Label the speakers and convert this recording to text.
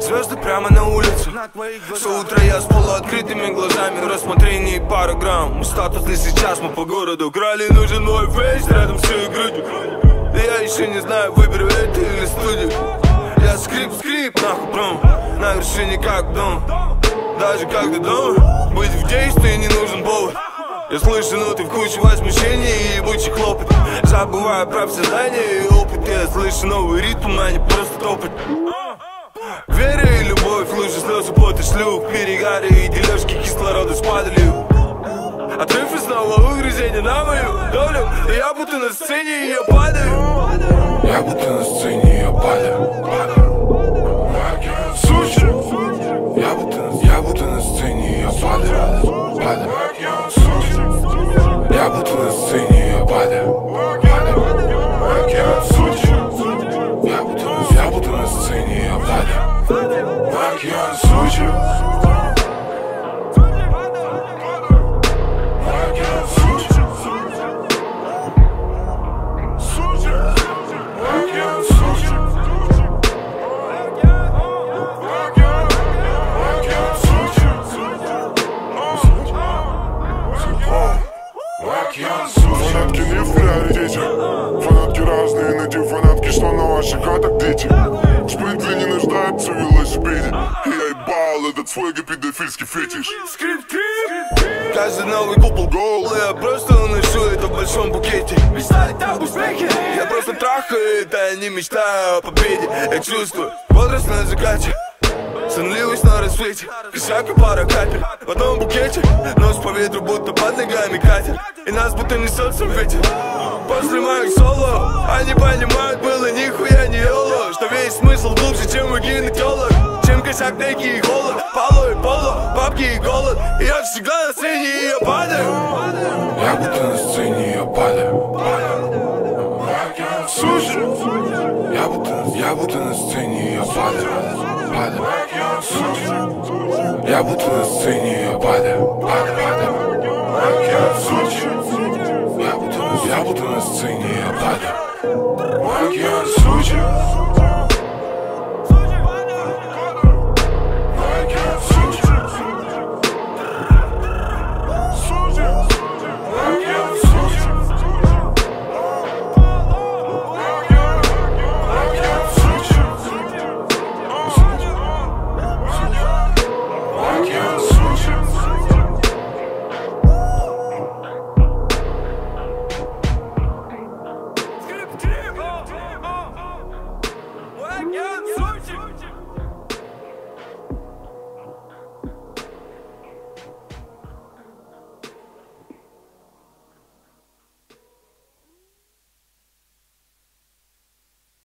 Speaker 1: звезды прямо на улице Все утро я с полуоткрытыми глазами. Рассмотрение пара грамм. Статус не сейчас, мы по городу крали Нужен мой фейс рядом с ее грудью я еще не знаю, выберу это или студию. Я скрип-скрип, нахуй пром. На вершине как дом. Даже когда дома Быть в действии не нужен повод я слышу ноты в куче возмущений и ебучий хлопот. Забываю про все знания и опыт. Я слышу новый ритм, а не просто топот. Вера и любовь, лужи слезы, пот и шлюх Перегары и дележки кислорода с падалью Отрыв и снова угрызение на мою долю. Я будто на сцене и я падаю.
Speaker 2: Я будто на сцене
Speaker 3: Фанатки не в приоритете Фанатки разные, найти фанатки, что на ваших хатах дети. В спринтле не нуждаются в велосипеде. И я ебал этот свой педофильский фетиш.
Speaker 1: Каждый новый купол гол Я просто уношу это в большом букете. Мечтать об успехе. Я просто трахаю это, не мечтаю о победе. Я чувствую бодрость на закате Сонливость на рассвете? Косяк и пара капель В одном букете. Нос по ветру, будто под ногами катер. И нас будто несется ветер. После моих соло. Они понимают, было нихуя не ело Что весь смысл глубже, чем у гинеколог Чем косяк, неки и холод. Поло и поло, бабки и голод. И я всегда на сцене, и я падаю.
Speaker 2: Я будто на сцене я падаю, я будто, я будто на сцене и я падаю, падаю Я будто на сцене и я падаю, падаю, падаю Я будто, я будто на сцене и я падаю Океан случаев